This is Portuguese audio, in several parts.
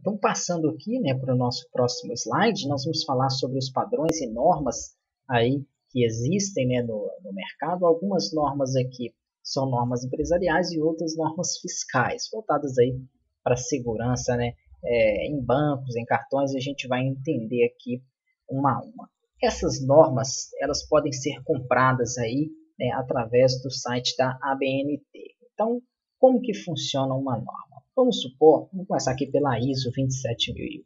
Então, passando aqui né, para o nosso próximo slide, nós vamos falar sobre os padrões e normas aí que existem né, no, no mercado. Algumas normas aqui são normas empresariais e outras normas fiscais, voltadas aí para segurança né, é, em bancos, em cartões, a gente vai entender aqui uma a uma. Essas normas elas podem ser compradas aí né, através do site da ABNT. Então, como que funciona uma norma? Vamos supor, vamos começar aqui pela ISO 27001,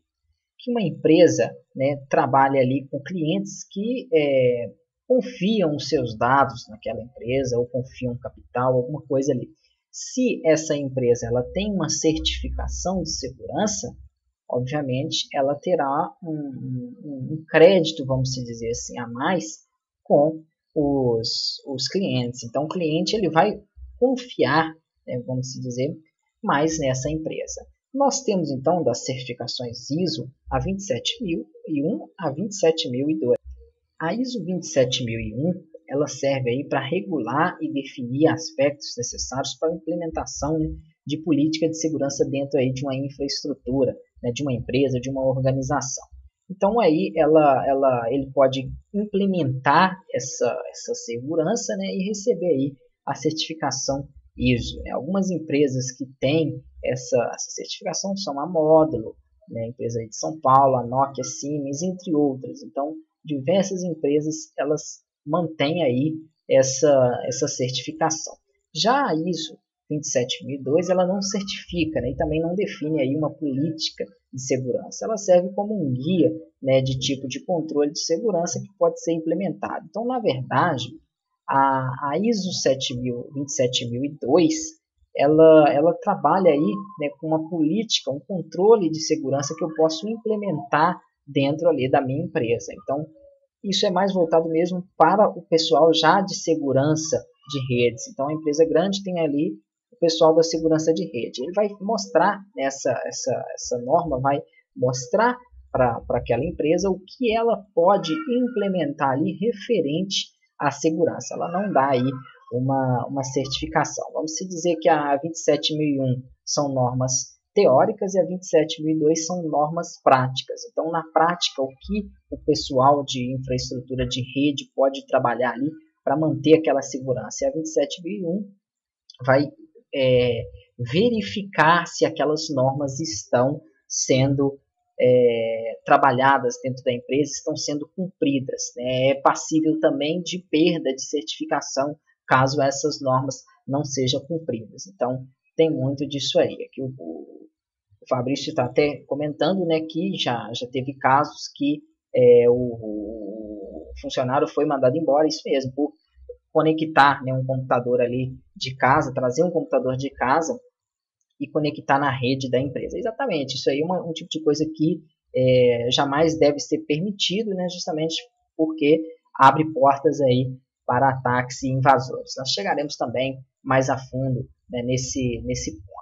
que uma empresa né, trabalha ali com clientes que é, confiam os seus dados naquela empresa ou confiam capital, alguma coisa ali. Se essa empresa ela tem uma certificação de segurança, obviamente ela terá um, um, um crédito, vamos dizer assim, a mais com os, os clientes. Então, o cliente ele vai confiar, né, vamos dizer, mais nessa empresa. Nós temos então das certificações ISO a 27001 a 27002. A ISO 27001 ela serve aí para regular e definir aspectos necessários para a implementação né, de política de segurança dentro aí de uma infraestrutura, né, de uma empresa, de uma organização. Então aí ela, ela, ele pode implementar essa, essa segurança né, e receber aí a certificação ISO. Né? Algumas empresas que têm essa, essa certificação são a Módulo, né, a empresa de São Paulo, a Nokia, Siemens, entre outras. Então, diversas empresas elas mantêm aí essa, essa certificação. Já a ISO 27002 ela não certifica né, e também não define aí uma política de segurança. Ela serve como um guia né, de tipo de controle de segurança que pode ser implementado. Então, na verdade, a, a ISO 27002 ela, ela trabalha aí né, com uma política, um controle de segurança que eu posso implementar dentro ali da minha empresa. Então, isso é mais voltado mesmo para o pessoal já de segurança de redes. Então, a empresa grande tem ali o pessoal da segurança de rede. Ele vai mostrar essa, essa, essa norma, vai mostrar para aquela empresa o que ela pode implementar ali referente à segurança. Ela não dá aí uma, uma certificação. Vamos dizer que a 27001 são normas teóricas e a 27002 são normas práticas. Então, na prática, o que o pessoal de infraestrutura de rede pode trabalhar ali para manter aquela segurança? E a 27001 vai é, verificar se aquelas normas estão sendo é, trabalhadas dentro da empresa, estão sendo cumpridas. Né? É passível também de perda de certificação caso essas normas não sejam cumpridas. Então, tem muito disso aí. Aqui o, o Fabrício está até comentando né, que já, já teve casos que é, o, o, funcionário foi mandado embora, isso mesmo, por conectar né, um computador ali de casa, trazer um computador de casa e conectar na rede da empresa. Exatamente, isso aí é uma, um tipo de coisa que é, jamais deve ser permitido, né, justamente porque abre portas aí para ataques e invasores. Nós chegaremos também mais a fundo né, nesse, nesse ponto.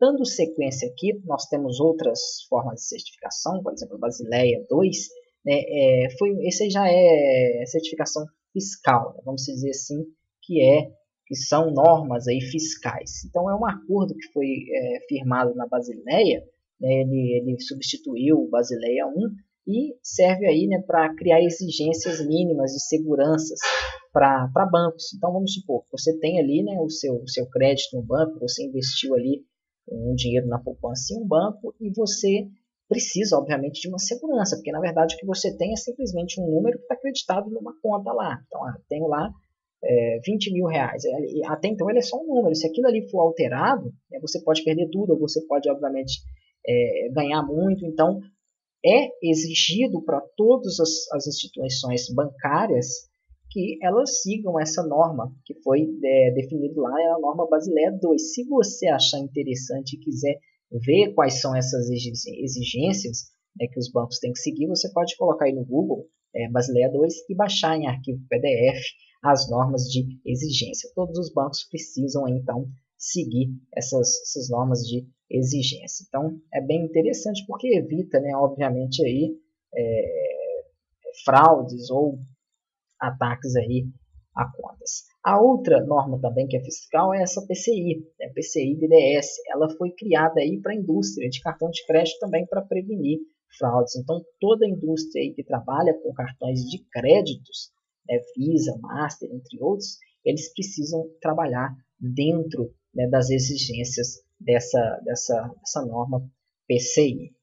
Dando sequência aqui, nós temos outras formas de certificação, por exemplo, Basileia 2, né, é, foi, esse já é certificação fiscal, né, vamos dizer assim, que é que são normas aí fiscais. Então é um acordo que foi é, firmado na Basileia, né, ele, ele substituiu o Basileia 1 e serve aí né, para criar exigências mínimas de seguranças para bancos. Então vamos supor que você tem ali né, o seu, seu crédito no banco, você investiu ali um dinheiro na poupança em um banco e você precisa, obviamente, de uma segurança, porque na verdade o que você tem é simplesmente um número que está acreditado numa conta lá. Então, ah, tenho lá é, 20 mil reais. Até então ele é só um número. Se aquilo ali for alterado, né, você pode perder tudo, ou você pode, obviamente, é, ganhar muito. Então, é exigido para todas as, as, instituições bancárias que elas sigam essa norma que foi é, definida lá, é a norma Basileia 2. Se você achar interessante e quiser ver quais são essas exigências né, que os bancos têm que seguir, você pode colocar aí no Google é, Basileia 2 e baixar em arquivo PDF as normas de exigência. Todos os bancos precisam então seguir essas, essas normas de exigência. Então é bem interessante porque evita, né, obviamente aí é, fraudes ou ataques aí a contas. A outra norma também que é fiscal é essa PCI, né, PCI DDS. Ela foi criada aí para a indústria de cartão de crédito também para prevenir fraudes. Então toda a indústria aí que trabalha com cartões de créditos né, Visa, Master, entre outros, eles precisam trabalhar dentro né, das exigências dessa, dessa, dessa norma PCI.